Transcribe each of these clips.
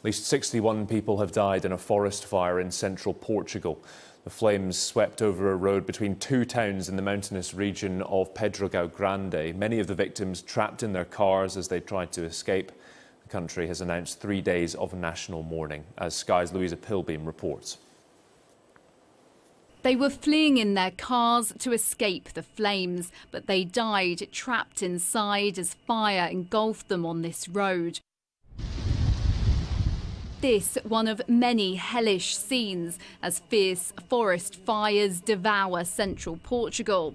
At least 61 people have died in a forest fire in central Portugal. The flames swept over a road between two towns in the mountainous region of Pedrógão Grande. Many of the victims trapped in their cars as they tried to escape. The country has announced three days of national mourning, as Sky's Louisa Pilbeam reports. They were fleeing in their cars to escape the flames, but they died trapped inside as fire engulfed them on this road. This one of many hellish scenes as fierce forest fires devour central Portugal.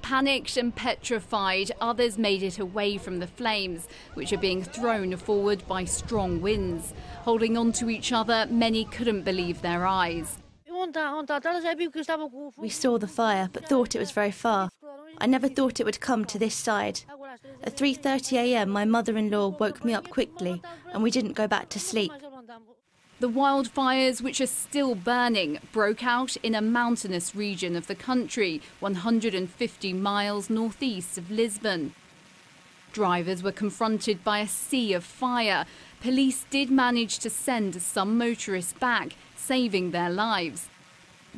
Panicked and petrified, others made it away from the flames, which are being thrown forward by strong winds. Holding on to each other, many couldn't believe their eyes. We saw the fire, but thought it was very far. I never thought it would come to this side. At 3:30 a.m., my mother-in-law woke me up quickly, and we didn't go back to sleep. The wildfires, which are still burning, broke out in a mountainous region of the country, 150 miles northeast of Lisbon. Drivers were confronted by a sea of fire. Police did manage to send some motorists back, saving their lives.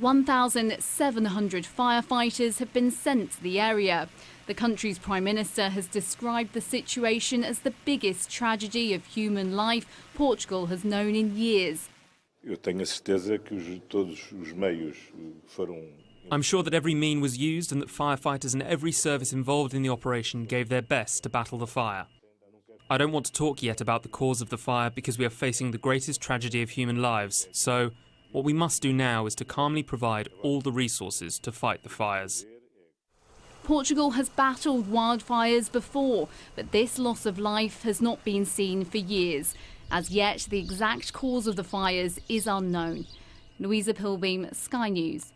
1,700 firefighters have been sent to the area. The country's Prime Minister has described the situation as the biggest tragedy of human life Portugal has known in years. I'm sure that every mean was used and that firefighters and every service involved in the operation gave their best to battle the fire. I don't want to talk yet about the cause of the fire because we are facing the greatest tragedy of human lives, so what we must do now is to calmly provide all the resources to fight the fires. Portugal has battled wildfires before, but this loss of life has not been seen for years. As yet, the exact cause of the fires is unknown. Louisa Pilbeam, Sky News.